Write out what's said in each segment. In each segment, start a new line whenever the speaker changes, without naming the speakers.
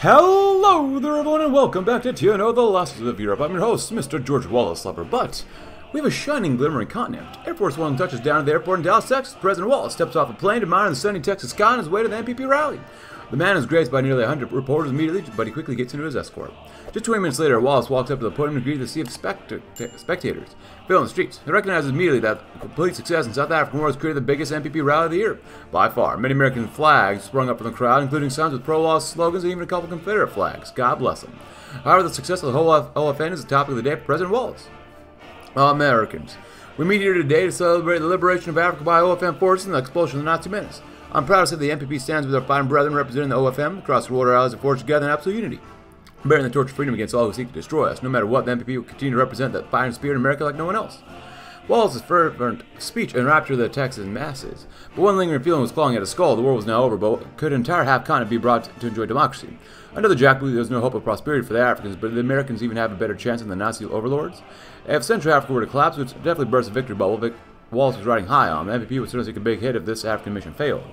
Hello there, everyone, and welcome back to TNO, the Last of Europe. I'm your host, Mr. George Wallace Lover, but we have a shining, glimmering continent. Air Force One touches down at the airport in Dallas, Texas. President Wallace steps off a plane to monitor the sunny Texas sky on his way to the NPP rally. The man is graced by nearly 100 reporters immediately, but he quickly gets into his escort. Just 20 minutes later, Wallace walks up to the podium to greet the sea of spect- spectators filling the streets. He recognizes immediately that complete success in South African war has created the biggest MPP rally of the year. By far, many American flags sprung up from the crowd, including signs with pro-law slogans and even a couple Confederate flags. God bless them. However, the success of the whole OFN is the topic of the day for President Wallace. Americans. We meet here today to celebrate the liberation of Africa by OFN forces and the expulsion of the Nazi menace. I'm proud to say the MPP stands with our fine brethren representing the OFN across the world. Our allies have forged together in absolute unity, bearing the torch of freedom against all who seek to destroy us. No matter what, the MPP will continue to represent that fine spirit in America like no one else. Wallace's fervent speech enraptured the Texas masses, but one lingering feeling was clawing at his skull. The war was now over, but could an entire half-continent be brought to enjoy democracy? The Jack believed there was no hope of prosperity for the Africans, but the Americans even have a better chance than the Nazi overlords? If Central Africa were to collapse, which definitely burst a victory bubble, Vic Wallace was riding high on. The NPP would certainly take a big hit if this African mission failed.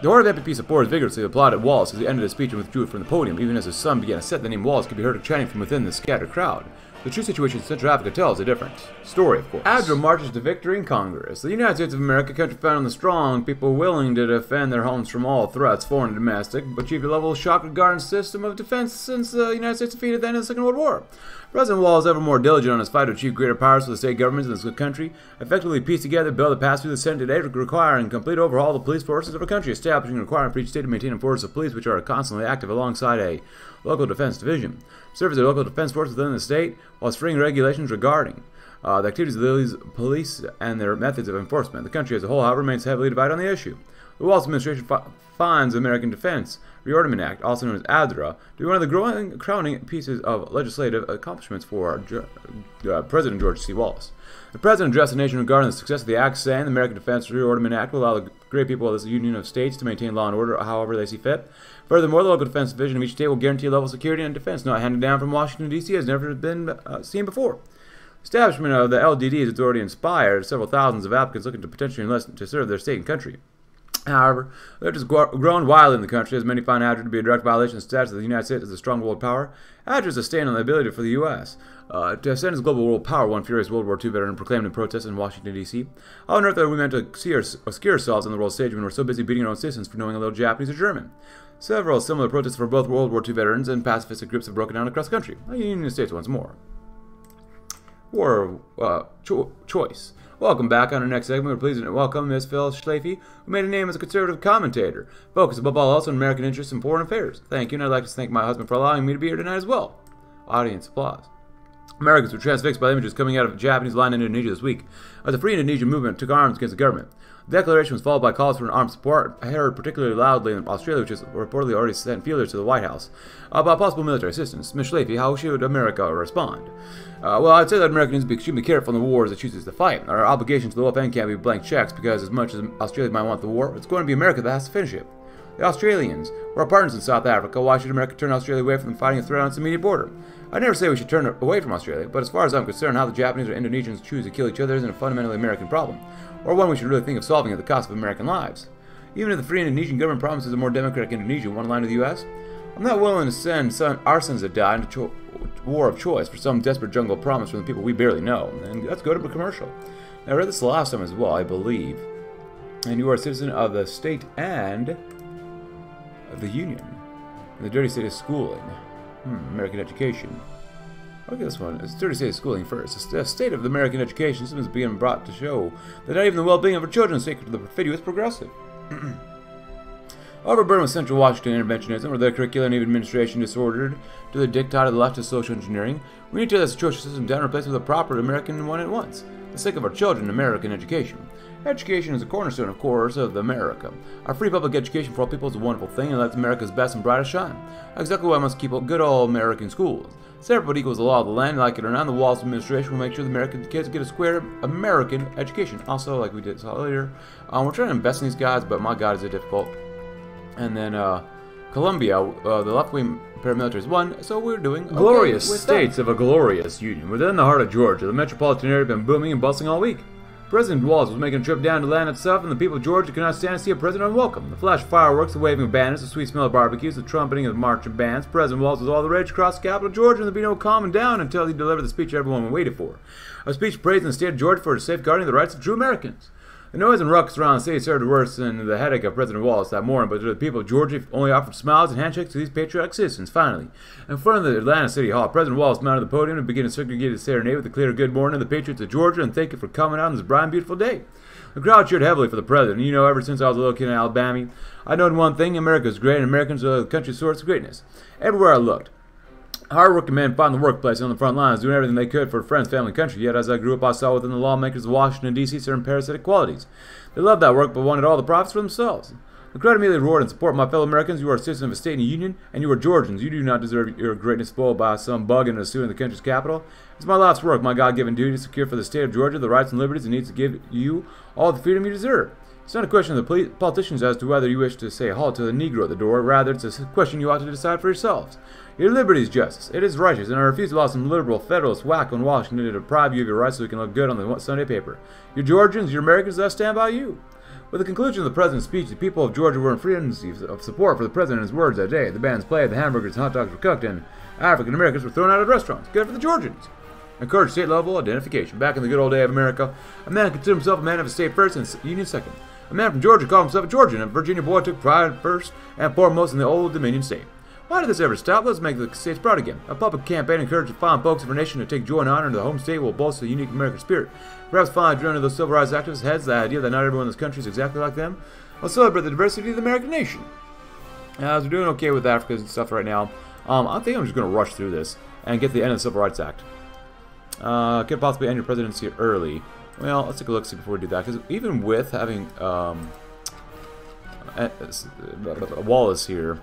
The horde of NPP supporters vigorously applauded Wallace as he ended his speech and withdrew from the podium. Even as his son began to set, the name Wallace could be heard chanting from within the scattered crowd. The true situation in Central Africa tells a different story, of course. Adra marches to victory in Congress. The United States of America, country founded on the strong, people willing to defend their homes from all threats, foreign and domestic, but achieved a level of shock regarding system of defense since the United States defeated the end of the Second World War. President Wall is ever more diligent on his fight to achieve greater powers for the state governments in this country, effectively piece together a bill that passed through the Senate today requiring complete overhaul of the police forces of our country, establishing a requirement for each state to maintain a force of police which are constantly active alongside a local defense division, serve as a local defense force within the state, while freeing regulations regarding uh, the activities of these police and their methods of enforcement. The country as a whole, however, remains heavily divided on the issue. The Wallace administration finds the American Defense Rearmament Act, also known as ADRA, to be one of the growing, crowning pieces of legislative accomplishments for uh, President George C. Wallace. The President addressed the nation regarding the success of the act, saying the American Defense Rearmament Act will allow the great people of this Union of States to maintain law and order however they see fit. Furthermore, the local defense division of each state will guarantee a level of security and defense not handed down from Washington, D.C. has never been uh, seen before. Establishment of the LDD has already inspired several thousands of applicants looking to potentially enlist to serve their state and country. However, it has grown wildly in the country, as many find ADRA to be a direct violation of the status of the United States as a strong world power. ADRA is a stand on the ability for the U.S. Uh, to ascend as global world power, one furious World War II veteran proclaimed in protest in Washington, D.C. How on earth are we meant to our, ourselves on the world stage when we're so busy beating our own citizens for knowing a little Japanese or German? Several similar protests for both World War II veterans and pacifistic groups have broken down across the country. The United States once more. War uh, cho choice. Welcome back on our next segment. We're pleased to welcome Ms. Phyllis Schlafly, who made a name as a conservative commentator, focused above all also on American interests and foreign affairs. Thank you, and I'd like to thank my husband for allowing me to be here tonight as well. Audience applause. Americans were transfixed by images coming out of Japanese land in Indonesia this week, as the Free Indonesia movement took arms against the government. The declaration was followed by calls for an armed support, heard particularly loudly in Australia, which has reportedly already sent feelers to the White House, about possible military assistance. Ms. Schlafly, how should America respond? Uh, well, I'd say that Americans be extremely careful in the wars it chooses to fight. Our obligation to the OFN can't be blank checks, because as much as Australia might want the war, it's going to be America that has to finish it. The Australians were our partners in South Africa. Why should America turn Australia away from fighting a threat on its immediate border? I never say we should turn away from Australia, but as far as I'm concerned, how the Japanese or Indonesians choose to kill each other isn't a fundamentally American problem or one we should really think of solving at the cost of American lives. Even if the Free Indonesian government promises a more democratic Indonesia one line to the U.S., I'm not willing to send son, our sons to die into cho- war of choice for some desperate jungle promise from the people we barely know. And let's go to a commercial. I read this last time as well, I believe. And you are a citizen of the state and of the Union. And the dirty state of schooling. Hmm, American education. Look at this one. It's 30 state schooling first. The state of the American education system is being brought to show that not even the well-being of our children is sacred to the perfidious progressive. Overburdened with central Washington interventionism, or the curriculum and administration disordered to the dictate of the leftist social engineering, we need to tear this atrocious system down and replace it with a proper American one at once. The sake of our children, American education. Education is a cornerstone, of course, of America. Our free public education for all people is a wonderful thing and lets America's best and brightest shine. Exactly why I must keep up good old American schools. Separate equals the law of the land, like it or not, the Wallace administration will make sure the American kids get a square American education. Also, like we did saw earlier, um, we're trying to invest in these guys, but my God, is it difficult. And then uh, Colombia, uh, the left-wing paramilitaries won, so we're doing okay
glorious
with
states
them.
of a glorious union. Within the heart of Georgia, the metropolitan area has been booming and bustling all week.
President Wallace was making a trip down to land itself, and the people of Georgia could not stand to see a president unwelcome. The flash of fireworks, the waving of banners, the sweet smell of barbecues, the trumpeting of marching bands. President Wallace was all the rage across the capital of Georgia, and there'd be no calming down until he delivered the speech everyone waited for. A speech praising the state of Georgia for safeguarding the rights of true Americans. The noise and ruckus around the city served worse than the headache of President Wallace that morning, but the people of Georgia only offered smiles and handshakes to these patriotic citizens. Finally, in front of the Atlanta City Hall, President Wallace mounted the podium and began a segregate his serenade with a clear good morning to the patriots of Georgia and thank you for coming out on this bright beautiful day. The crowd cheered heavily for the president. You know, ever since I was a little kid in Alabama, I known one thing: America is great, and Americans are the country's source of greatness. Everywhere I looked, Hardworking men fought the workplace on the front lines, doing everything they could for friends, family, and country. Yet, as I grew up, I saw within the lawmakers of Washington, D.C. certain parasitic qualities. They loved that work, but wanted all the profits for themselves. The crowd immediately roared in support. My fellow Americans, you are citizens of a state and a union, and you are Georgians. You do not deserve your greatness spoiled by some bug in a suit in the country's capital. It's my life's work, my God-given duty to secure for the state of Georgia the rights and liberties it needs to give you all the freedom you deserve. It's not a question of the politicians as to whether you wish to say halt to the Negro at the door. Rather, it's a question you ought to decide for yourselves. Your liberty is justice. It is righteous, and I refuse to allow some liberal Federalist whack on Washington to deprive you of your rights so you can look good on the Sunday paper. You're Georgians, you're Americans, I stand by you. With the conclusion of the president's speech, the people of Georgia were in frenzy of support for the president and his words that day. The bands played, the hamburgers and hot dogs were cooked, and African Americans were thrown out of restaurants. Good for the Georgians. Encourage state level identification. Back in the good old day of America, a man considered himself a man of a state first and union second. A man from Georgia called himself a Georgian, and a Virginia boy took pride first and foremost in the old Dominion state. Why did this ever stop? Let's make the states proud again. A public campaign encouraged the fine folks of our nation to take joy and honor in the home state will bolster the unique American spirit. Perhaps finally drill into those civil rights activists' heads the idea that not everyone in this country is exactly like them. Let's celebrate the diversity of the American nation. As we're doing okay with Africa and stuff right now, um, I think I'm just going to rush through this and get the end of the Civil Rights Act. Uh, could possibly end your presidency early. Well, let's take a look see before we do that, because even with having um, Wallace here,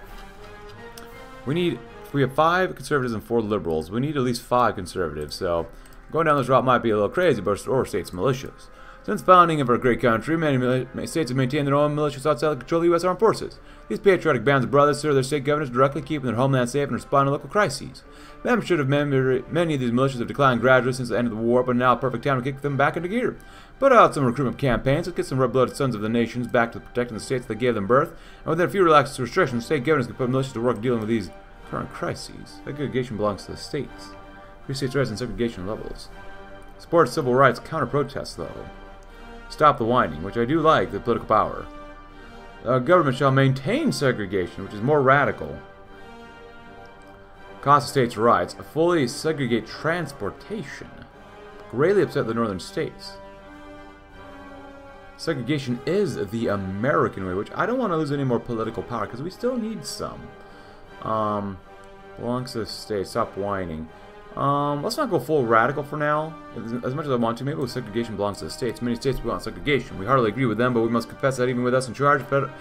we need we have five conservatives and four liberals. We need at least five conservatives. So going down this route might be a little crazy, but our state's militias. Since founding of our great country, many states have maintained their own militias outside the control of the U.S. armed forces. These patriotic bands of brothers serve their state governors directly, keeping their homeland safe and responding to local crises. Membership of many of these militias have declined gradually since the end of the war, but now a perfect time to kick them back into gear. Put out some recruitment campaigns, let's get some red-blooded sons of the nations back to protecting the states that gave them birth, and within a few relaxed restrictions, state governors can put militias to work dealing with these current crises. Segregation belongs to the states. Free states rise in segregation levels. Support civil rights, counter-protests, though. Stop the whining, which I do like, the political power. The government shall maintain segregation, which is more radical. Cost of states' rights. Fully segregate transportation. Greatly upset the northern states. Segregation is the American way, which I don't want to lose any more political power, because we still need some. Um, belongs to the state. Stop whining. Um, let's not go full radical for now, as much as I want to. Maybe segregation belongs to the states. Many states want segregation. We hardly agree with them, but we must confess that even with us in charge, federal,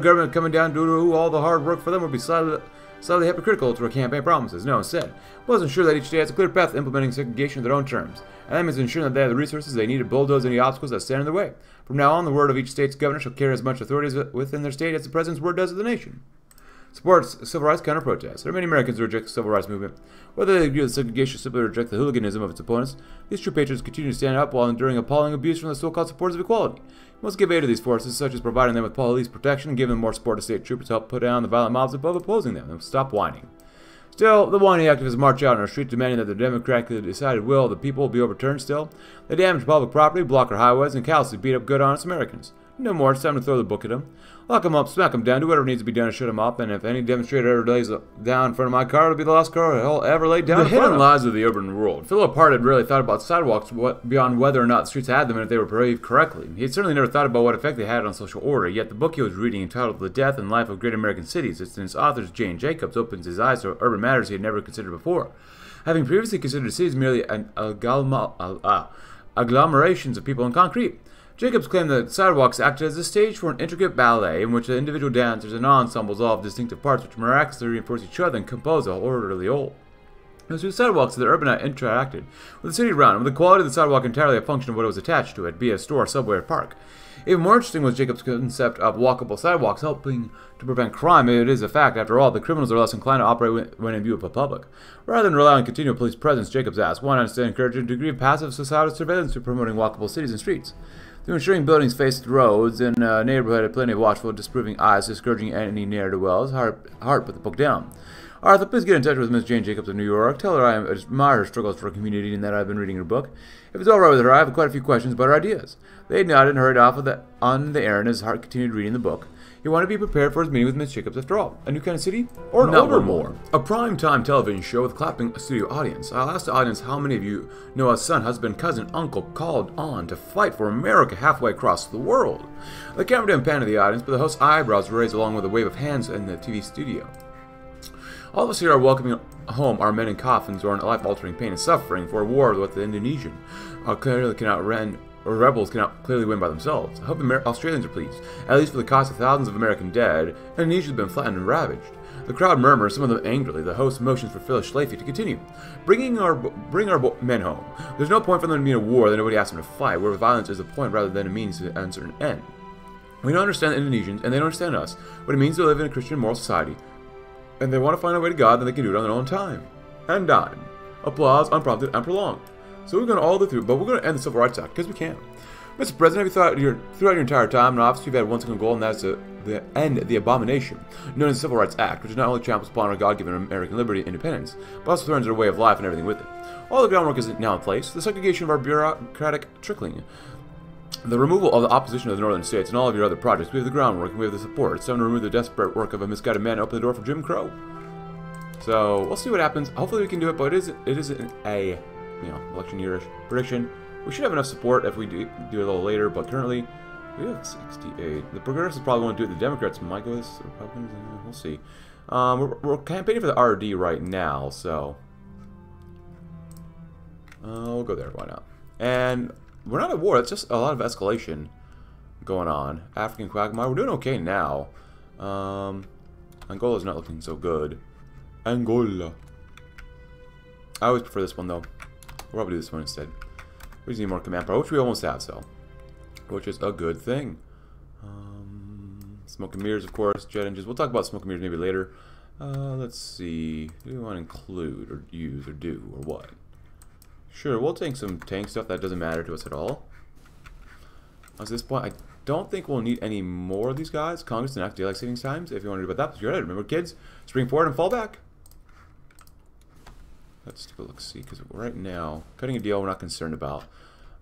government coming down to all the hard work for them would be slightly, slightly hypocritical to our campaign promises. No, instead, wasn't sure that each state has a clear path to implementing segregation on their own terms, and that means ensuring that they have the resources they need to bulldoze any obstacles that stand in their way. From now on, the word of each state's governor shall carry as much authority within their state as the president's word does of the nation supports civil rights counter-protests. There are many Americans who reject the civil rights movement. Whether they agree with segregation or simply reject the hooliganism of its opponents, these true patriots continue to stand up while enduring appalling abuse from the so-called supporters of equality. Must give aid to these forces, such as providing them with police protection and giving them more support to state troopers to help put down the violent mobs above opposing them, and stop whining. Still, the whining activists march out on our street demanding that the democratically decided will of the people be overturned still. They damage public property, block our highways, and callously beat up good honest Americans. No more, it's time to throw the book at them. Lock him up, smack him down, do whatever needs to be done to shut him up, and if any demonstrator ever lays down in front of my car, it'll be the last car he'll ever lay down The hidden lies of the urban world. Philip Hart had really thought about sidewalks beyond whether or not the streets had them and if they were paved correctly. He had certainly never thought about what effect they had on social order, yet the book he was reading, entitled The Death and Life of Great American Cities, and its author's Jane Jacobs, opens his eyes to urban matters he had never considered before. Having previously considered cities merely an uh, agglomerations of people in concrete. Jacobs claimed that sidewalks acted as a stage for an intricate ballet in which the individual dancers and ensembles all have distinctive parts which miraculously reinforce each other and compose a orderly whole. Those two sidewalks of the urbanite interacted with the city around, with the quality of the sidewalk entirely a function of what it was attached to it, be it a store, subway, or park. Even more interesting was Jacob's concept of walkable sidewalks helping to prevent crime. It is a fact, after all, that criminals are less inclined to operate when in view of the public. Rather than rely on continual police presence, Jacobs asked, why not instead encourage a degree of passive societal surveillance through promoting walkable cities and streets? Through ensuring buildings faced roads and a neighborhood had plenty of watchful, disapproving eyes, discouraging any near to wells, heart, heart put the book down. Arthur, please get in touch with Miss Jane Jacobs of New York. Tell her I admire her struggles for a community and that I've been reading her book. If it's all right with her, I have quite a few questions about her ideas. They nodded and hurried off the, on the errand as Hart continued reading the book. He wanted to be prepared for his meeting with Miss Jacobs after all. A new kind of city? Or an older more? A prime-time television show with clapping studio audience. I'll ask the audience how many of you know a son, husband, cousin, uncle called on to fight for America halfway across the world. The camera didn't pan to the audience, but the host's eyebrows were raised along with a wave of hands in the TV studio. All of us here are welcoming home our men in coffins or in life-altering pain and suffering for a war with the Indonesian. Our clearly cannot run, or rebels cannot clearly win by themselves. I hope the Amer Australians are pleased, at least for the cost of thousands of American dead. Indonesia's been flattened and ravaged. The crowd murmurs, some of them angrily. The host motions for Phyllis Schlafly to continue. Bringing our bring our men home. There's no point for them to be in a war that nobody asked them to fight, where violence is a point rather than a means to answer an end. We don't understand the Indonesians, and they don't understand us, what it means to live in a Christian moral society, and they want to find a way to God, then they can do it on their own time. And dime. Applause, unprompted, and prolonged. So we're going all way through, but we're going to end the Civil Rights Act, because we can. Mr. President, have you thought your, throughout your entire time in office, you've had one single goal, and that's to the end the abomination known as the Civil Rights Act, which not only tramples upon our God-given American liberty and independence, but also threatens our way of life and everything with it. All the groundwork is now in place. The segregation of our bureaucratic trickling, the removal of the opposition of the northern states and all of your other projects. We have the groundwork and we have the support. It's time to remove the desperate work of a misguided man open the door for Jim Crow. So we'll see what happens. Hopefully we can do it, but it is it is a you know election yearish prediction. We should have enough support if we do do it a little later, but currently we have 68. The progressives probably won't do it. The Democrats might go with the Republicans. We'll see. Um, we're, we're, campaigning for the RD right now, so uh, we'll go there. Why not? And we're not at war. It's just a lot of escalation going on. African quagmire. We're doing okay now. Um, Angola's not looking so good. Angola. I always prefer this one though. We'll probably do this one instead. We just need more command power, which we almost have, so. Which is a good thing. Um, smoke and mirrors, of course. Jet engines. We'll talk about smoke and mirrors maybe later. Uh, let's see. Do we want to include, or use, or do, or what? Sure, we'll take some tank stuff. That doesn't matter to us at all. At this point, I don't think we'll need any more of these guys. Congress enact daylight savings times. If you want to do about that, you're right. Remember, kids, spring forward and fall back. Let's take a look, see, because right now, cutting a deal we're not concerned about.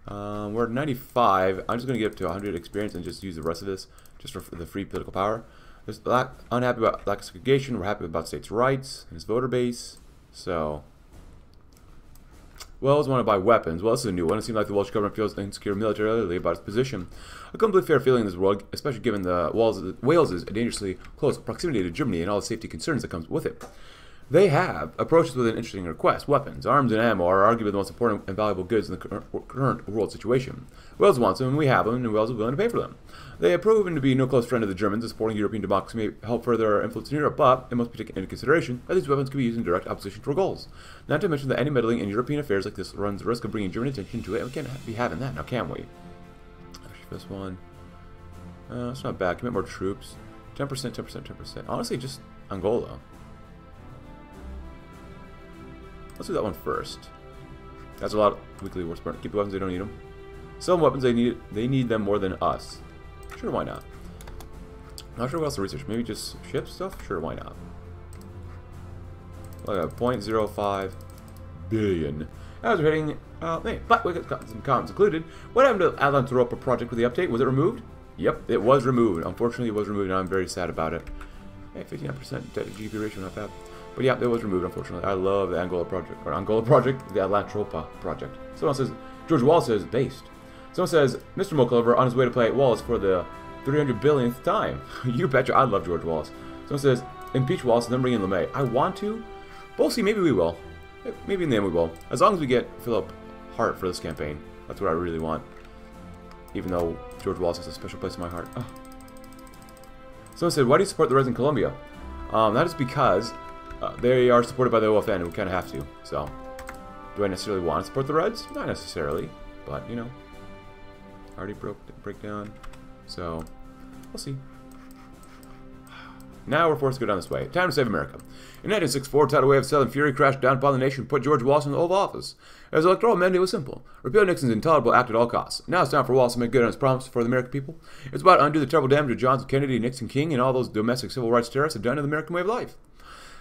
Um, we're at 95. I'm just going to get up to 100 experience and just use the rest of this just for the free political power. There's lack, unhappy about lack of segregation. We're happy about states' rights and his voter base. So, Wales wanted to buy weapons. Well, this is a new one. It seems like the Welsh government feels insecure militarily about its position. A completely fair feeling in this world, especially given the Wales' is dangerously close proximity to Germany and all the safety concerns that comes with it. They have approached us with an interesting request. Weapons, arms, and ammo are arguably the most important and valuable goods in the current world situation. Wales wants them, and we have them, and Wales is willing to pay for them. They have proven to be no close friend of the Germans, and supporting European democracy may help further our influence in Europe, but it must be taken into consideration that these weapons can be used in direct opposition to our goals. Not to mention that any meddling in European affairs like this runs the risk of bringing German attention to it, and we can't be having that now, can we? This one. Uh, it's not bad. Commit more troops. 10%, 10%, 10%. Honestly, just Angola. Let's do that one first. That's a lot of weekly war support. Keep the weapons, they don't need them. Some weapons, they need they need them more than us. Sure, why not? Not sure what else to research. Maybe just ship stuff? Sure, why not? Look at 0.05 billion. I was hitting, uh, hey, but we got some comments included. What happened to Atlantropa project with the update? Was it removed? Yep, it was removed. Unfortunately, it was removed, and I'm very sad about it. Hey, 59% GP ratio, not bad. But yeah, it was removed, unfortunately. I love the Angola project, or Angola project, the Atlantropa project. Someone says, George Wallace says, based. Someone says, Mr. Mochalover on his way to play Wallace for the 300 billionth time. you betcha, I love George Wallace. Someone says, impeach Wallace and then bring in LeMay. I want to, we'll see, maybe we will. Maybe in the end we will. As long as we get Philip Hart for this campaign. That's what I really want. Even though George Wallace has a special place in my heart. Someone said, why do you support the Res in Colombia? Um, that is because uh, they are supported by the OFN, we kind of have to. So, do I necessarily want to support the Reds? Not necessarily, but you know, already broke breakdown. So, we'll see. Now we're forced to go down this way. Time to save America. In 1964, tidal wave of Southern fury crashed down upon the nation and put George Wallace in the Oval Office. His electoral mandate was simple. Repeal Nixon's intolerable act at all costs. Now it's time for Wallace to make good on his promise for the American people. It's about to undo the terrible damage that Johnson, Kennedy, Nixon, King, and all those domestic civil rights terrorists have done to the American way of life.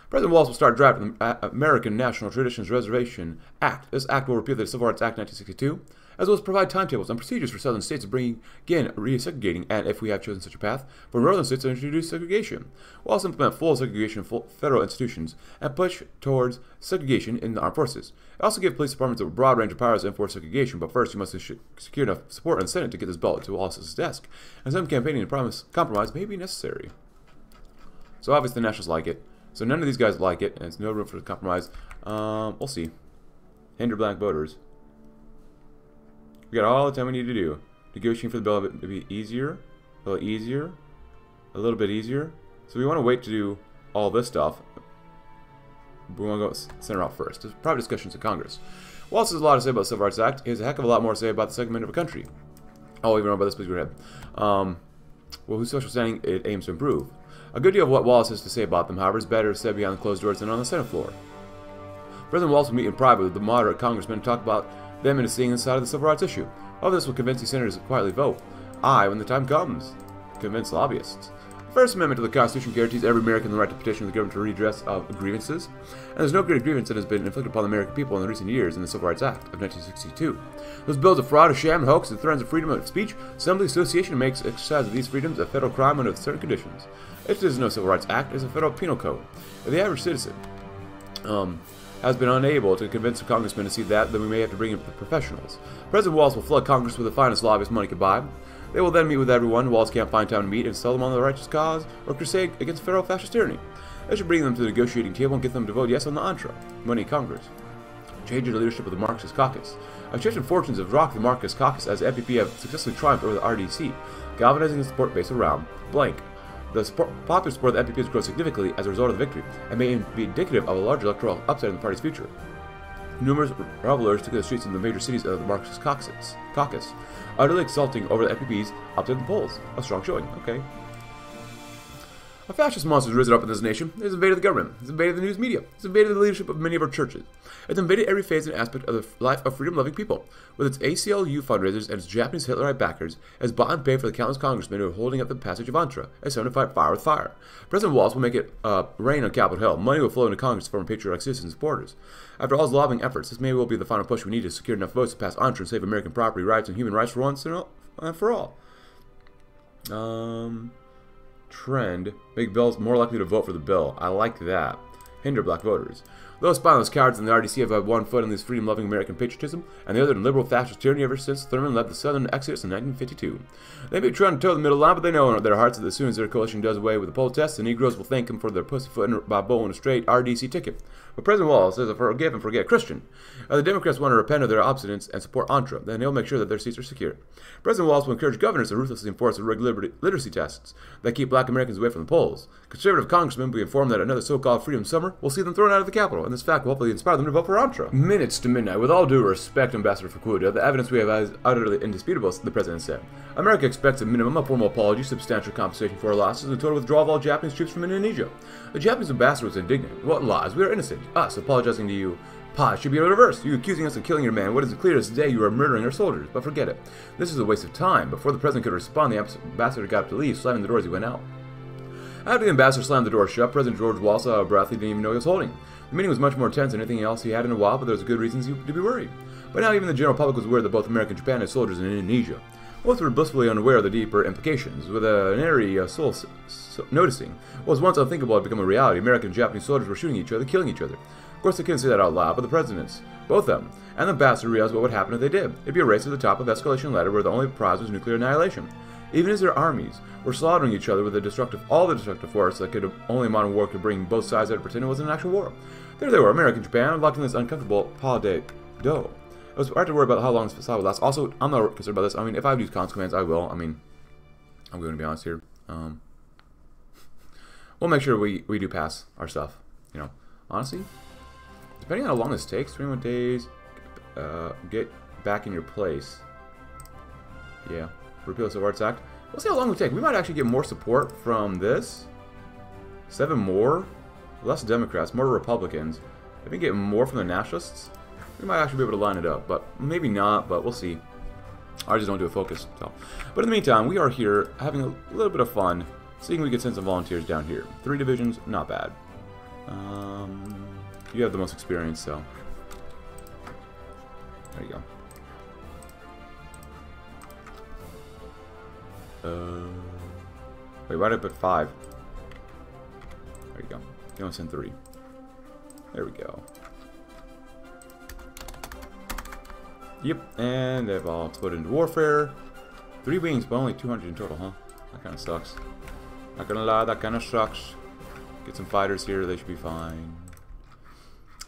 President Wallace will start drafting the uh, American National Traditions Reservation Act. This act will repeal the Civil Rights Act 1962 as well as provide timetables and procedures for southern states to bring again resegregating, and if we have chosen such a path, for northern states to introduce segregation. We'll also implement full segregation in federal institutions and push towards segregation in the armed forces. It also give police departments a broad range of powers to enforce segregation, but first you must secure enough support in the Senate to get this bill to Wallace's desk, and some campaigning and promise compromise may be necessary. So obviously the Nationals like it. So none of these guys like it, and it's no room for compromise. Um, we'll see. Hinder black voters. We got all the time we need to do. Negotiating for the bill to be easier, a little easier, a little bit easier. So we want to wait to do all this stuff. We want to go center out first. There's private discussions in Congress. Wallace there's a lot to say about the Civil Rights Act. there's a heck of a lot more to say about the segment of a country. Oh, even about this, please go ahead. Um, well, whose social standing it aims to improve. A good deal of what Wallace has to say about them, however, is better said behind closed doors than on the Senate floor. President Wallace will meet in private with the moderate congressmen to talk about them into seeing inside of the civil rights issue. All this will convince these senators to quietly vote. I, when the time comes, convince lobbyists. The First Amendment to the Constitution guarantees every American the right to petition the government to redress of grievances, and there's no greater grievance that has been inflicted upon the American people in the recent years than the Civil Rights Act of 1962. Those bills of fraud, a sham, and hoax, and threatens of freedom of speech, assembly, association, makes exercise of these freedoms a federal crime under certain conditions. It is no Civil Rights Act, it is a federal penal code. For the average citizen, um, has been unable to convince the congressman to see that, then we may have to bring in the professionals. President Wallace will flood Congress with the finest lobbyists money could buy. They will then meet with everyone Wallace can't find time to meet and sell them on the righteous cause or crusade against federal fascist tyranny. They should bring them to the negotiating table and get them to vote yes on the Antra, money Congress. Changing the leadership of the Marxist caucus. I've changed fortunes have rocked the Marxist caucus as MPP have successfully triumphed over the RDC, galvanizing the support base around blank the popular support of the MPP has grown significantly as a result of the victory, and may be indicative of a large electoral upside in the party's future. Numerous revelers took to the streets in the major cities of the Marxist caucus, caucus utterly exulting over the MPP's upside in the polls. A strong showing. Okay. A fascist monster has risen up in this nation. It has invaded the government. It has invaded the news media. It has invaded the leadership of many of our churches. It has invaded every phase and aspect of the life of freedom-loving people. With its ACLU fundraisers and its Japanese Hitlerite backers, it has bought and paid for the countless congressmen who are holding up the passage of Antra, as to fight fire with fire. President Wallace will make it uh, rain on Capitol Hill. Money will flow into Congress from patriotic citizens and supporters. After all his lobbying efforts, this may well be the final push we need to secure enough votes to pass Antra and save American property rights and human rights for once and for all. Um trend make Bills more likely to vote for the bill. I like that. Hinder black voters. Those spineless cowards in the RDC have had one foot in this freedom-loving American patriotism, and the other in liberal fascist tyranny ever since Thurmond led the Southern exodus in 1952. They may be trying to toe the middle line, but they know in their hearts that as soon as their coalition does away with the poll test, the Negroes will thank them for their pussyfooting by bowling a straight RDC ticket. But President Wallace is a forgive and forget Christian. Uh, the Democrats want to repent of their obstinance and support Antra, then he'll make sure that their seats are secure. President Wallace will encourage governors to ruthlessly enforce the regular literacy tests that keep black Americans away from the polls. Conservative congressmen will be informed that another so-called freedom summer will see them thrown out of the Capitol, and this fact will hopefully inspire them to vote for Antra. Minutes to midnight. With all due respect, Ambassador Fukuda, the evidence we have is utterly indisputable, the President said. America expects a minimum of formal apology, substantial compensation for our losses, and total withdrawal of all Japanese troops from Indonesia. The Japanese ambassador was indignant. What lies? We are innocent. Us, apologizing to you. Pa should be reversed. You accusing us of killing your man. What is clear as day you are murdering our soldiers. But forget it. This is a waste of time. Before the president could respond, the ambassador got up to leave, slamming the door as he went out. After the ambassador slammed the door shut, President George a breath he didn't even know he was holding. The meeting was much more tense than anything else he had in a while, but there was good reasons to be worried. But now, even the general public was aware that both America and Japan had soldiers in Indonesia. Both were blissfully unaware of the deeper implications, with an airy uh, soul noticing what was once unthinkable had become a reality. American and Japanese soldiers were shooting each other, killing each other. Of course, they couldn't say that out loud, but the presidents, both of them, and the ambassador realized what would happen if they did. It'd be a race to the top of the escalation ladder where the only prize was nuclear annihilation. Even as their armies were slaughtering each other with the destructive, all the destructive force that could only modern war could bring both sides out to pretend it wasn't an actual war. There they were, American Japan, locked in this uncomfortable pas de deux. I was hard to worry about how long this facade would last. Also, I'm not concerned about this. I mean, if I to use commands, I will. I mean, I'm going to be honest here. Um, we'll make sure we, we do pass our stuff, you know. Honestly, depending on how long this takes, 21 days, uh, get back in your place. Yeah, repeal the Civil Rights Act. We'll see how long we take. We might actually get more support from this. Seven more, less Democrats, more Republicans. If we get more from the Nationalists, we might actually be able to line it up. But maybe not, but we'll see. I just don't do a focus. So. But in the meantime, we are here having a little bit of fun, seeing if we can send some volunteers down here. Three divisions, not bad. Um, you have the most experience, so there you go. Uh, wait, why did I put five? There you go. You to send three. There we go. Yep, and they've all exploded into warfare. Three wings, but only 200 in total, huh? That kind of sucks. Not gonna lie, that kind of sucks. Get some fighters here, they should be fine.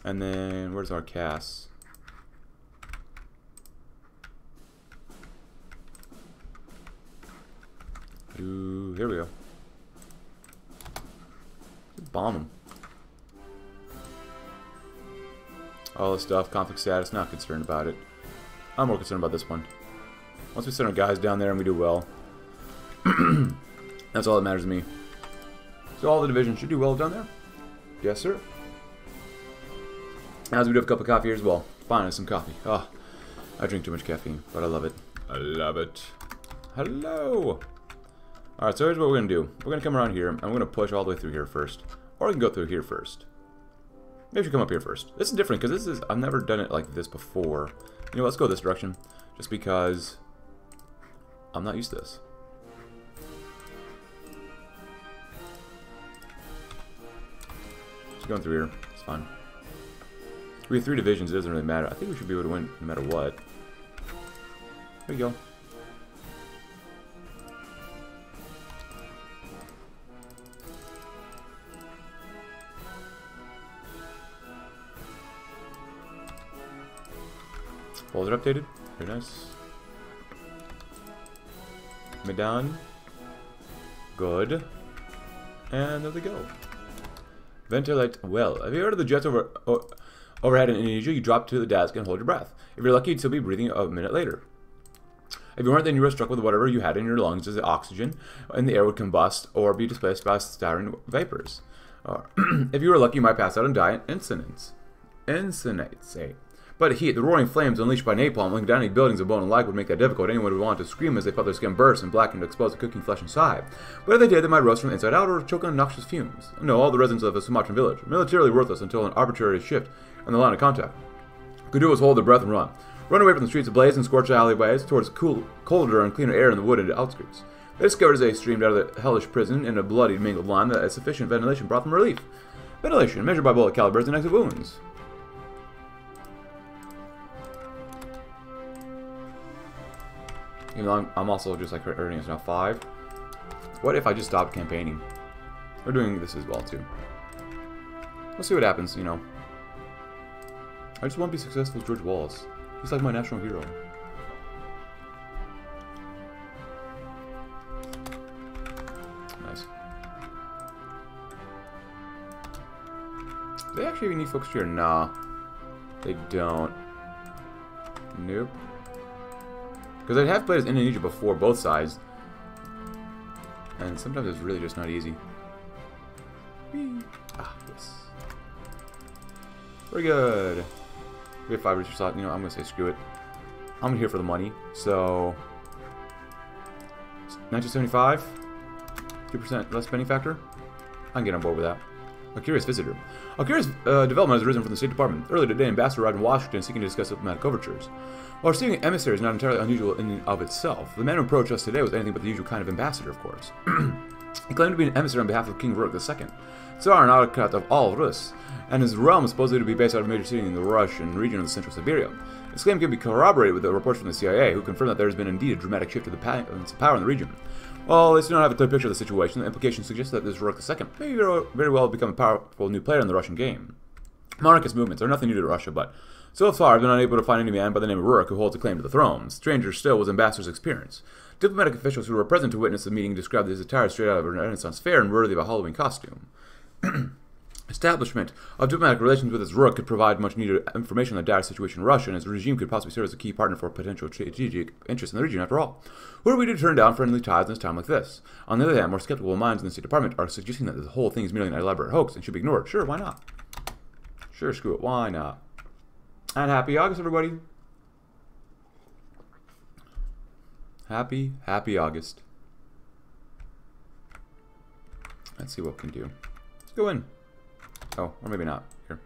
And then, where's our CAS? Ooh, here we go. Bomb them. All this stuff, conflict status, not concerned about it. I'm more concerned about this one. Once we send our guys down there and we do well, that's all that matters to me. So all the divisions should do well down there. Yes, sir. As we do have a cup of coffee here as well. Finally, some coffee. Ah, oh, I drink too much caffeine, but I love it. I love it. Hello. Alright, so here's what we're going to do. We're going to come around here, and we're going to push all the way through here first. Or we can go through here first. Maybe we should come up here first. This is different, because this is... I've never done it like this before. You know, let's go this direction. Just because... I'm not used to this. Just going through here. It's fine. We have three divisions. It doesn't really matter. I think we should be able to win no matter what. There we go. Walls are updated. Very nice. Medan. Good. And there we go. Ventilate well. Have you heard of the jets over overhead in Indonesia? You drop to the desk and hold your breath. If you're lucky, you'd still be breathing a minute later. If you weren't, then you were struck with whatever you had in your lungs as the oxygen and the air would combust or be displaced by styrene vapors. Uh, or if you were lucky, you might pass out and die in incidents. Incinnates, say. But heat, the roaring flames unleashed by napalm linking down any buildings of bone and light would make that difficult. Anyone would want to scream as they felt their skin burst and blacken to expose the cooking flesh inside. But if they did, they might roast from the inside out or choke on noxious fumes. No, all the residents of a Sumatran village, militarily worthless until an arbitrary shift in the line of contact. Could do was hold their breath and run. Run away from the streets ablaze and scorched alleyways towards cool, colder and cleaner air in the wooded outskirts. They discovered as they streamed out of the hellish prison in a bloody, mangled line that a sufficient ventilation brought them relief. Ventilation, measured by bullet calibers and exit wounds. Even though I'm, I'm also just like earning is now five. What if I just stopped campaigning? We're doing this as well too. We'll see what happens, you know. I just want to be successful George Wallace. He's like my national hero. Nice. Do they actually need folks here? Nah. They don't. Nope. Because I have played as Indonesia before, both sides. And sometimes it's really just not easy. Whee. Ah, yes. Very good. We have five research slot. You know, I'm going to say screw it. I'm here for the money. So, 1975, 2% less spending factor. I can get on board with that. A curious visitor. A curious uh, development has arisen from the State Department. Earlier today, Ambassador arrived in Washington seeking to discuss diplomatic overtures. While receiving emissaries is not entirely unusual in and of itself, the man who approached us today was anything but the usual kind of ambassador, of course. he claimed to be an emissary on behalf of King Rurik II, Tsar and autocrat of all Rus, and his realm is supposedly to be based out of a major city in the Russian region of central Siberia. This claim can be corroborated with the reports from the CIA, who confirm that there has been indeed a dramatic shift of the power in the region. While they still don't have a clear picture of the situation, the implication suggests that this Rurik II may very well become a powerful new player in the Russian game. Monarchist movements are nothing new to Russia, but so far, I've been unable to find any man by the name of Rurik who holds a claim to the throne. Stranger still was Ambassador's experience. Diplomatic officials who were present to witness the meeting described his attire straight out of a Renaissance fair and worthy of a Halloween costume. Establishment of diplomatic relations with its rook could provide much needed information on the dire situation in Russia, and its regime could possibly serve as a key partner for potential strategic interests in the region, after all. Who are we to turn down friendly ties in a time like this? On the other hand, more skeptical minds in the State Department are suggesting that the whole thing is merely an elaborate hoax and should be ignored. Sure, why not? Sure, screw it. Why not? And happy August, everybody. Happy, happy August. Let's see what we can do. Let's go in. Oh, or maybe not. Here.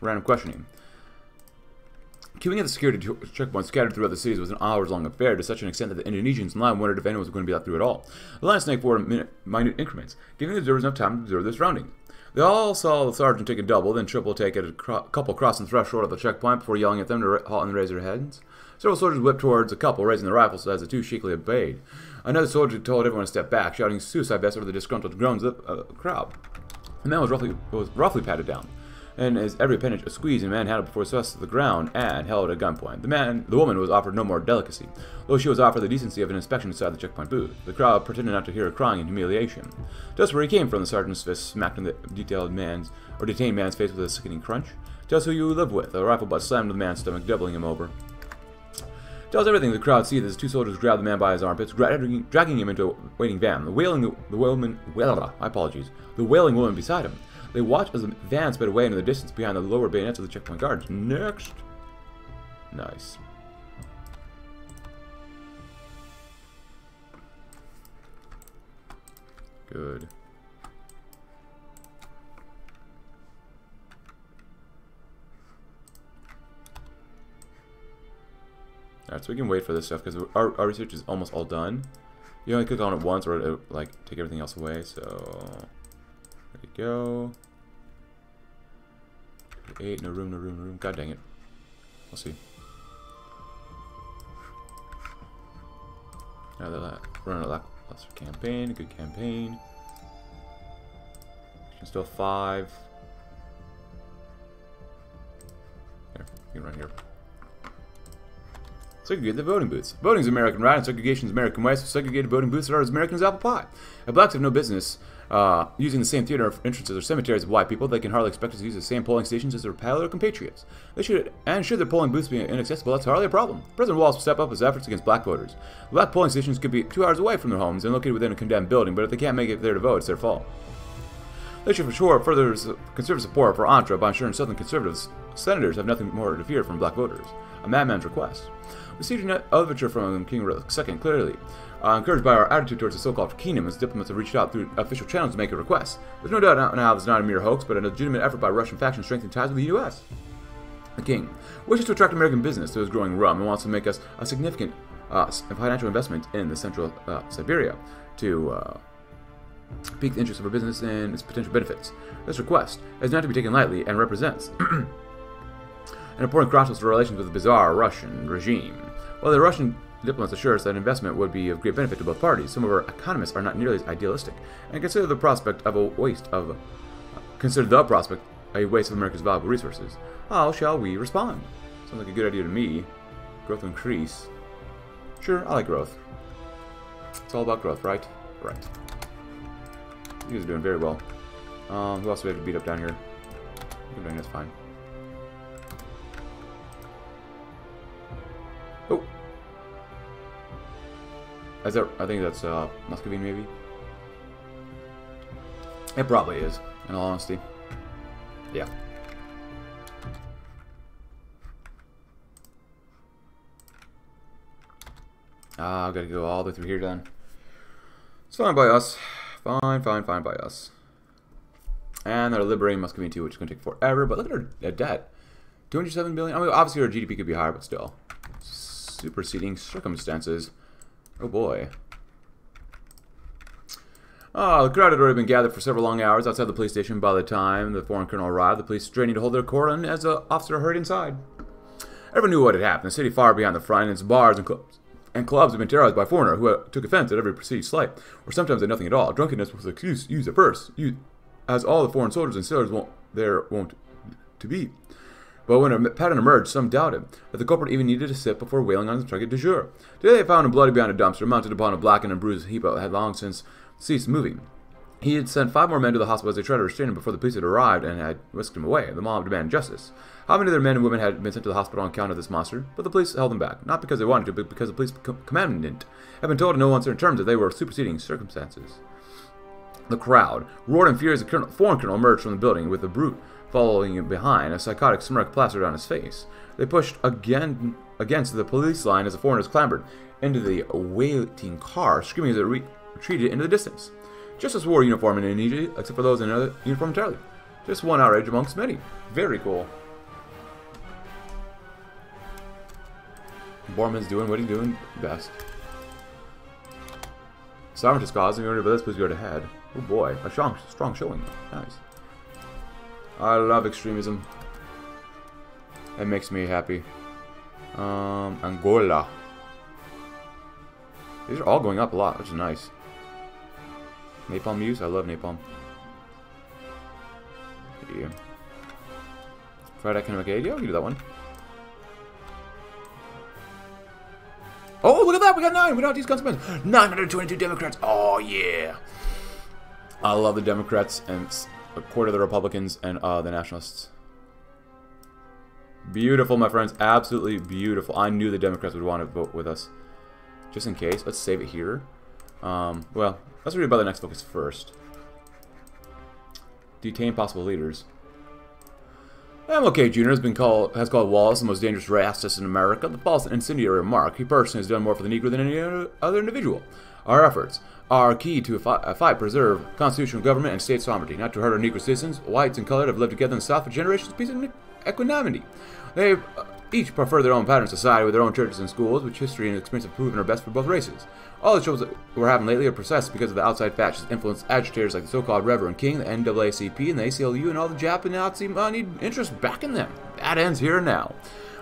Random questioning. Queuing at the security checkpoints scattered throughout the cities was an hours-long affair to such an extent that the Indonesians in line wondered if anyone was going to be let through at all. The line snaked forward in minute increments, giving the observers enough time to observe their surroundings. They all saw the sergeant take a double, then triple take at a couple crossing the threshold of the checkpoint before yelling at them to halt and raise their heads. Several soldiers whipped towards a couple, raising their rifles as the two shakily obeyed. Another soldier told everyone to step back, shouting suicide best over the disgruntled groans of the uh, crowd. The man was roughly, was roughly patted down, and as every appendage a squeeze and manhandled before thrust to the ground and held at gunpoint. The man, the woman was offered no more delicacy, though she was offered the decency of an inspection inside the checkpoint booth. The crowd pretended not to hear her crying in humiliation. Just where he came from, the sergeant's fist smacked in the detailed man's or detained man's face with a sickening crunch. Tell us who you live with. A rifle butt slammed the man's stomach, doubling him over. Tells everything the crowd sees as two soldiers grab the man by his armpits, dragging, dragging him into a waiting van. The wailing, the, the wailing, well, my apologies, the wailing woman beside him. They watch as the van sped away into the distance behind the lower bayonets of the checkpoint guards. Next. Nice. Good. Alright, so we can wait for this stuff because our, our research is almost all done. You only click on it once or it'll, like take everything else away, so go. Eight, no room, no room, no room. God dang it. We'll see. Now that run a lackluster campaign, good campaign. Can Still five. Here, you can run here. Segregate the voting booths. Voting is American right and segregation is American way, so segregated voting booths are as American as apple pie. Blacks have no business uh, using the same theater entrances or cemeteries of white people, they can hardly expect us to use the same polling stations as their paler compatriots. They should, and should their polling booths be inaccessible, that's hardly a problem. President Wallace will step up his efforts against black voters. Black polling stations could be two hours away from their homes and located within a condemned building, but if they can't make it there to vote, it's their fault. They should for sure further conservative support for Antra by ensuring Southern conservatives senators have nothing more to fear from black voters. A madman's request We see an overture from King II clearly. Uh, encouraged by our attitude towards the so-called kingdom, as diplomats have reached out through official channels to make a request. There's no doubt now that it's not a mere hoax, but a legitimate effort by Russian faction to strengthen ties with the U.S. The king wishes to attract American business to his growing realm and wants to make us a significant uh, financial investment in the central uh, Siberia to uh, pique the interest of our business and its potential benefits. This request is not to be taken lightly and represents an important crossroads for relations with the bizarre Russian regime. While the Russian diplomats assure us that investment would be of great benefit to both parties, some of our economists are not nearly as idealistic and consider the prospect of a waste of consider the prospect a waste of America's valuable resources. How shall we respond? Sounds like a good idea to me. Growth increase. Sure, I like growth. It's all about growth, right? Right. You guys are doing very well. Um, who else do we have to beat up down here? Doing this fine. Oh! Is that, I think that's uh, Muscovine, maybe? It probably is, in all honesty. Yeah. Ah, I've got to go all the way through here then. It's fine by us. Fine, fine, fine by us. And they're liberating Muscovine too, which is going to take forever. But look at our debt. 207 billion. I mean, obviously our GDP could be higher, but still superseding circumstances. Oh boy. Oh, the crowd had already been gathered for several long hours outside the police station by the time the foreign colonel arrived. The police straining to hold their cordon as the officer hurried inside. Everyone knew what had happened. The city far beyond the front, and its bars and clubs and clubs had been terrorized by foreigner who took offense at every perceived slight, or sometimes at nothing at all. Drunkenness was the excuse used at first, as all the foreign soldiers and sailors won't, there won't to be. But when a pattern emerged, some doubted that the culprit even needed to sit before wailing on the target du jour. Today they found him bloody behind a dumpster, mounted upon a blackened and bruised heap that had long since ceased moving. He had sent five more men to the hospital as they tried to restrain him before the police had arrived and had whisked him away. The mob demanded justice. How many other men and women had been sent to the hospital on account of this monster? But the police held them back, not because they wanted to, but because the police co commandant had been told in no uncertain terms that they were superseding circumstances. The crowd roared in fury as a foreign colonel emerged from the building with the brute following him behind, a psychotic smirk plastered on his face. They pushed again against the police line as the foreigners clambered into the waiting car, screaming as it retreated into the distance. Justice wore uniform in Indonesia, except for those in another uniform entirely. Just one outrage amongst many. Very cool. Borman's doing what he's doing best. Sovereignty cause, and you're this, please go ahead. Oh boy, a strong, strong showing. Nice. I love extremism. It makes me happy. Um, Angola. These are all going up a lot, which is nice. Napalm use? I love napalm. Yeah. Fried economic aid? Yeah, we can do that one. Oh, look at that! We got nine We don't these consequences. 922 Democrats. Oh, yeah. I love the Democrats and a quarter of the Republicans and uh, the Nationalists. Beautiful, my friends. Absolutely beautiful. I knew the Democrats would want to vote with us. Just in case. Let's save it here. Um, well, let's read about the next focus first. Detain possible leaders. MLK Jr. has been called has called Wallace the most dangerous racist in America. The false and incendiary remark. He personally has done more for the Negro than any other individual. Our efforts are key to a, fi a fight preserve constitutional government and state sovereignty, not to hurt our Negro citizens. Whites and colored have lived together in the South for generations, peace and equanimity. They uh, each prefer their own pattern of society with their own churches and schools, which history and experience have proven are best for both races. All the troubles that we're having lately are precisely because of the outside fascist influence agitators like the so-called Reverend King, the NAACP, and the ACLU, and all the Japanese Nazi money interests backing them. That ends here now.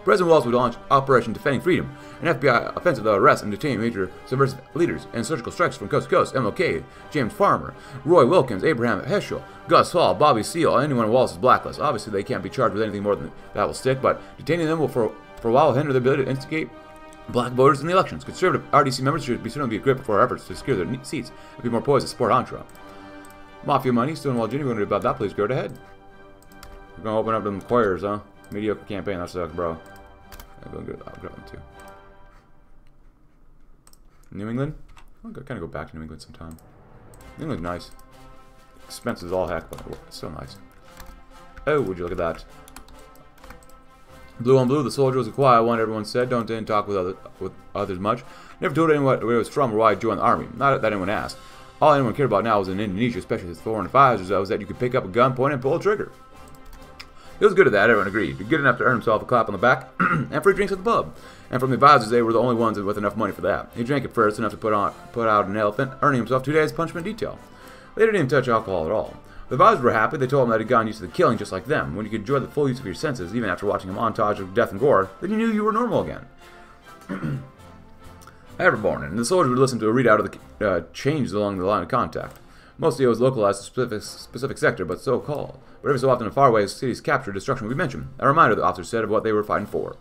President Wallace would launch Operation Defending Freedom, an FBI offensive that would arrest and detain major subversive leaders and surgical strikes from coast to coast. MLK, James Farmer, Roy Wilkins, Abraham Heschel, Gus Hall, Bobby Seale, anyone on Wallace's blacklist. Obviously, they can't be charged with anything more than that will stick, but detaining them will for, for a while hinder their ability to instigate black voters in the elections. Conservative RDC members should be certainly be equipped for our efforts to secure their seats and be more poised to support Antra. Mafia money, Stonewall Jr. Going to about that, please go ahead. We're to open up them choirs, huh? Mediocre campaign, that sucks, bro. To go, I'll grab them too. New England? I'll kind of go back to New England sometime. New England's nice. Expenses all heck, but it's so nice. Oh, would you look at that. Blue on blue, the soldier was a quiet one, everyone said. Don't didn't talk with, other, with others much. Never told anyone where he was from or why he joined the army. Not that anyone asked. All anyone cared about now was in Indonesia, especially his foreign advisors, was that you could pick up a gun, point and pull a trigger. He was good at that, everyone agreed. Good enough to earn himself a clap on the back and free drinks at the pub. And from the advisors, they were the only ones with enough money for that. He drank it first, enough to put on put out an elephant, earning himself two days' punishment detail. They didn't even touch alcohol at all. The advisors were happy. They told him that he'd gotten used to the killing just like them. When you could enjoy the full use of your senses, even after watching a montage of death and gore, then you knew you were normal again. Airborne, and the soldiers would listen to a readout of the uh, changes along the line of contact. Mostly it was localized to specific, specific sector, but so called. But every so often in faraway cities captured, destruction would be mentioned. A reminder, the officer said, of what they were fighting for.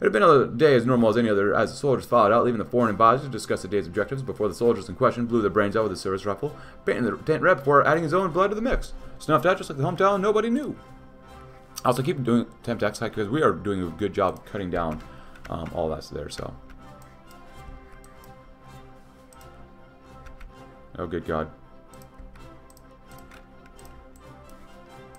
It had been a day as normal as any other as the soldiers followed out, leaving the foreign advisors to discuss the day's objectives before the soldiers in question blew their brains out with a service rifle, painting the tent red before adding his own blood to the mix. Snuffed out just like the hometown nobody knew. Also, keep doing temp tax hike because we are doing a good job cutting down um, all that's there, so. Oh, good God.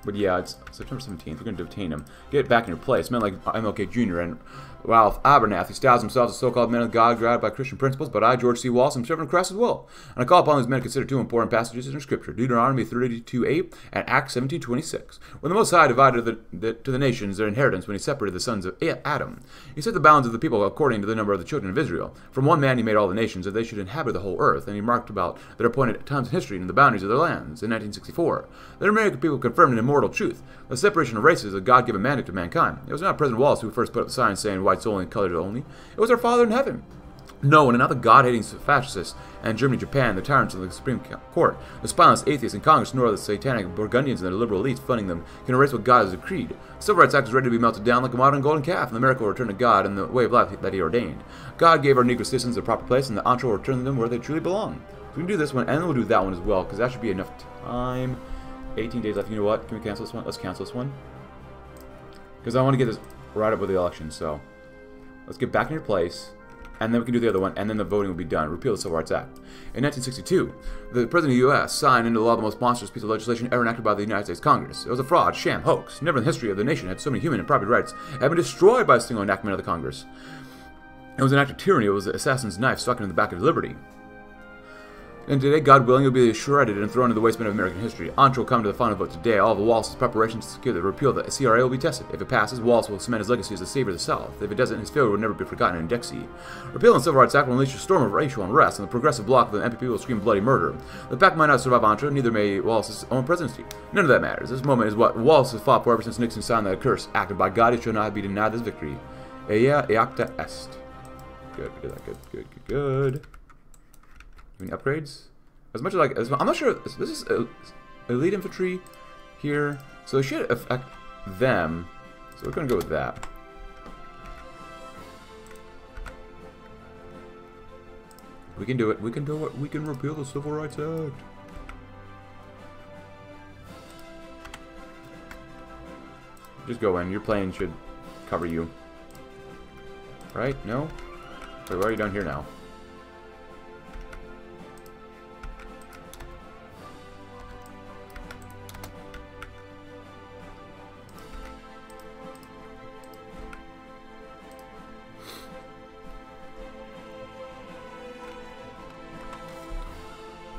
But yeah, it's September 17th. We're going to detain him. Get back in your place. Men like MLK Jr. and Ralph Abernathy styles themselves as so-called men of God, guided by Christian principles, but I, George C. Wallace, am serving Christ as well. And I call upon these men to consider two important passages in Scripture, Deuteronomy 32.8 and Acts 17.26. When the Most High divided the, the, to the nations their inheritance when he separated the sons of Adam, he set the bounds of the people according to the number of the children of Israel. From one man he made all the nations, that they should inhabit the whole earth, and he marked about their appointed times in history and the boundaries of their lands. In 1964, the American people confirmed an immortal truth. The separation of races a God-given mandate to mankind. It was not President Wallace who first put up the sign saying whites only and colored only. It was our Father in heaven. No and not the God-hating fascists and Germany, Japan, the tyrants of the Supreme Court, the spineless atheists in Congress, nor the satanic Burgundians and their liberal elites funding them can erase what God has decreed. The Civil Rights Act is ready to be melted down like a modern golden calf, and America will return to God in the way of life that He ordained. God gave our Negro citizens their proper place, and the Antra will return them where they truly belong. we can do this one, and then we'll do that one as well, because that should be enough time. 18 days left. You know what? Can we cancel this one? Let's cancel this one. Because I want to get this right up with the election, so... Let's get back in your place, and then we can do the other one, and then the voting will be done. Repeal the Civil Rights Act. In 1962, the President of the U.S. signed into law the most monstrous piece of legislation ever enacted by the United States Congress. It was a fraud, sham, hoax. Never in the history of the nation had so many human and property rights have been destroyed by a single enactment of the Congress. It was an act of tyranny. It was the assassin's knife stuck into the back of liberty. And today, God willing, will be shredded and thrown into the wasteman of American history. Ontra will come to the final vote today. All of Wallace's preparations to secure the repeal of the CRA will be tested. If it passes, Wallace will cement his legacy as the savior of the South. If it doesn't, his failure will never be forgotten in Dixie. Repeal and Civil Rights Act will unleash a storm of racial unrest, and the progressive bloc of the MPP will scream bloody murder. The fact might not survive Ontra, neither may Wallace's own presidency. None of that matters. This moment is what Wallace has fought for ever since Nixon signed that curse acted by God. It shall not be denied this victory. Ea eacta est. Good. Good, good, good, good. Any upgrades? As much as like, as, I'm not sure. This is elite infantry here, so it should affect them. So we're gonna go with that. We can do it. We can do it. We can repeal the Civil Rights Act. Just go in. Your plane should cover you. Right? No? Wait, why are you down here now?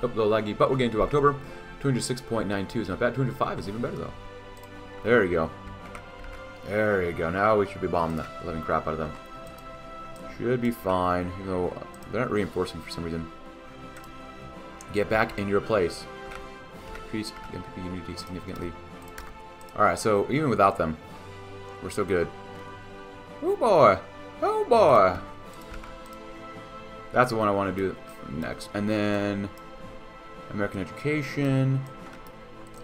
A little laggy, but we're getting to October. 206.92 is not bad. 205 is even better, though. There you go. There you go. Now we should be bombing the living crap out of them. Should be fine, even though they're not reinforcing for some reason. Get back in your place. Increase MPP unity significantly. Alright, so even without them, we're still good. Oh boy! Oh boy! That's the one I want to do next. And then American education,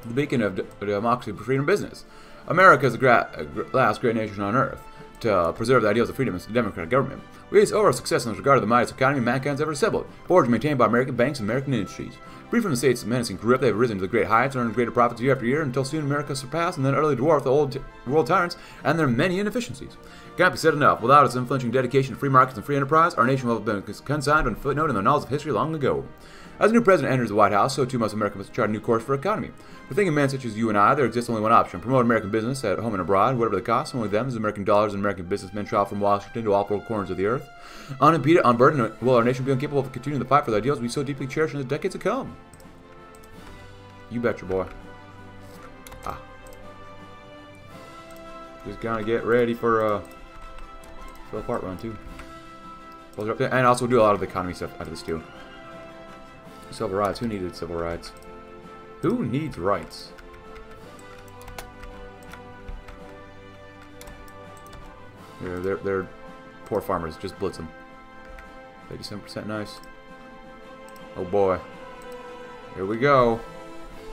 the beacon of democracy, freedom, business. America is the uh, last great nation on earth to preserve the ideals of freedom and democratic government. We owe our success in regard to the mightiest economy mankind's ever assembled, forged and maintained by American banks and American industries. Free from the state's menacing grip, they have risen to the great heights, and earned greater profits year after year, until soon America surpassed and then utterly dwarfed the old world tyrants and their many inefficiencies. Cannot be said enough. Without its unflinching dedication to free markets and free enterprise, our nation will have been consigned on footnote in the annals of history long ago. As a new president enters the White House, so too must America must chart a new course for economy. For thinking men such as you and I, there exists only one option. Promote American business at home and abroad, whatever the cost. Only them, as American dollars and American businessmen travel from Washington to all four corners of the earth. Unimpeded, unburdened, will our nation be incapable of continuing the fight for the ideals we so deeply cherish in the decades to come? You bet your boy. Ah. Just gonna get ready for, uh, for the part run, too. And also do a lot of the economy stuff out of this, too. Civil rights. Who needed civil rights? Who needs rights? Yeah, they're, they're poor farmers. Just blitz them. 87% nice. Oh boy. Here we go.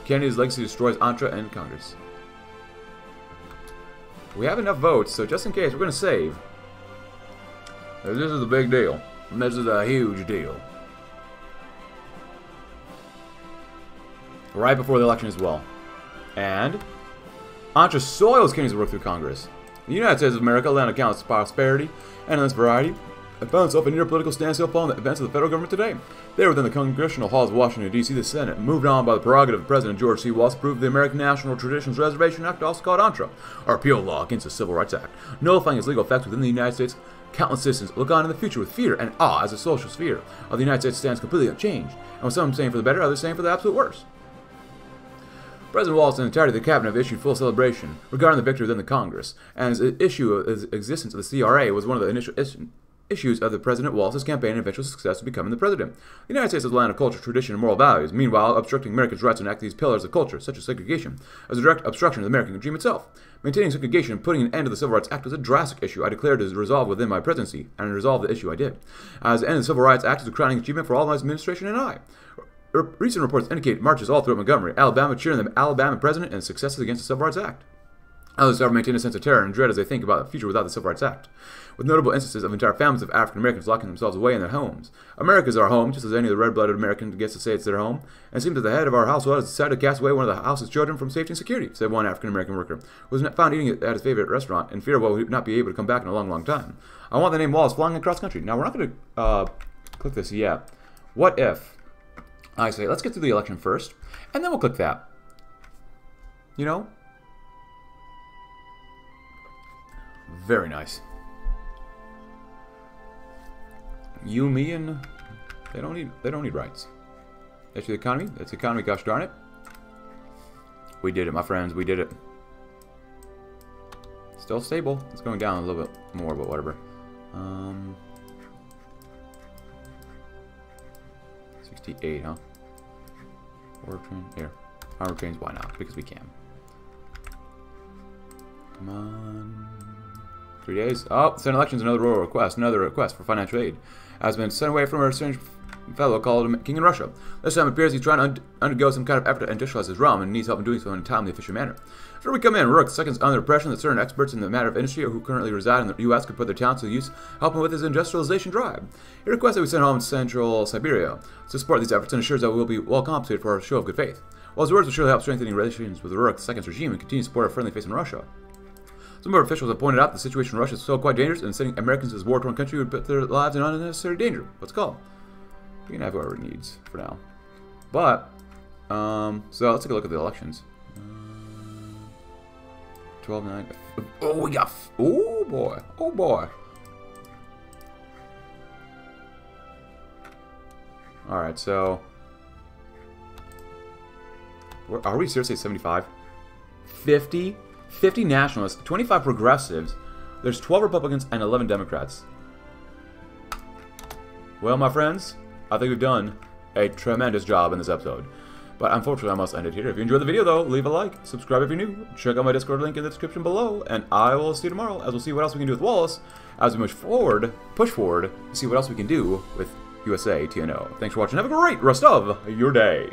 Kennedy's legacy destroys Ontra and Congress. We have enough votes, so just in case, we're going to save. This is a big deal. This is a huge deal. Right before the election as well. And Ontra soils Kennedy's work through Congress. The United States of America land accounts prosperity and in its variety and found itself in near political standstill following the events of the federal government today. There within the congressional halls of Washington, D.C., the Senate, moved on by the prerogative of President George C. Wallace, approved the American National Traditions Reservation Act, also called ONTRA, or repeal law against the Civil Rights Act, nullifying its legal effects within the United States. Countless citizens look on in the future with fear and awe as the social sphere of the United States stands completely unchanged, and with some saying for the better, others saying for the absolute worst. President Wallace and the entirety of the cabinet have issued full celebration regarding the victory within the Congress, and the issue of the existence of the CRA was one of the initial is issues of the President Wallace's campaign and eventual success of becoming the president. The United States is a land of culture, tradition, and moral values. Meanwhile, obstructing Americans' rights to enact these pillars of culture, such as segregation, as a direct obstruction of the American dream itself. Maintaining segregation and putting an end to the Civil Rights Act was a drastic issue I declared to resolve within my presidency, and resolved the issue I did. As the end of the Civil Rights Act is a crowning achievement for all my administration and I. Recent reports indicate marches all throughout Montgomery, Alabama cheering the Alabama president and successes against the Civil Rights Act. Others, however, maintain a sense of terror and dread as they think about the future without the Civil Rights Act, with notable instances of entire families of African Americans locking themselves away in their homes. America is our home, just as any of the red-blooded American gets to say it's their home, and it seems that the head of our household has decided to cast away one of the house's children from safety and security, said one African American worker, who was found eating at his favorite restaurant in fear of what would not be able to come back in a long, long time. I want the name Wallace flying across country. Now, we're not going to uh, click this yet. What if I say, let's get through the election first, and then we'll click that. You know? Very nice. You, me, and they don't need they don't need rights. That's the economy. That's the economy. Gosh darn it. We did it, my friends. We did it. Still stable. It's going down a little bit more, but whatever. Um, 68, huh? Order train. Here. Armor trains, why not? Because we can. Come on. Three days. Oh, send elections, another royal request. Another request for financial aid has been sent away from our strange fellow called King in Russia. This time it appears he's trying to un undergo some kind of effort to industrialize his realm and needs help in doing so in a timely, efficient manner. Before we come in, Rurik seconds under the impression that certain experts in the matter of industry who currently reside in the U.S. could put their talents to use, helping with his industrialization drive. He requests that we send home to Central Siberia to support these efforts and assures that we will be well compensated for our show of good faith. While his words will surely help strengthening relations with Rurik II's regime and continue to support our friendly face in Russia. Some of our officials have pointed out the situation in Russia is still quite dangerous, and sending Americans to this war-torn country would put their lives in unnecessary danger. Let's go. We can have whoever needs for now. But, um, so let's take a look at the elections. 12 9. Oh, we got. Oh, boy. Oh, boy. Alright, so. Are we seriously 75? 50? 50 nationalists, 25 progressives. There's 12 Republicans and 11 Democrats. Well, my friends, I think we've done a tremendous job in this episode. But unfortunately, I must end it here. If you enjoyed the video, though, leave a like, subscribe if you're new, check out my Discord link in the description below, and I will see you tomorrow as we'll see what else we can do with Wallace as we push forward, push forward, to see what else we can do with USA TNO. Thanks for watching. Have a great rest of your day.